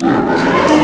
Música